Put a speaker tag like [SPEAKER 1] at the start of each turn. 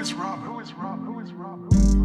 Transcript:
[SPEAKER 1] is Rob? Who is Rob? Who is Rob? Who is Rob?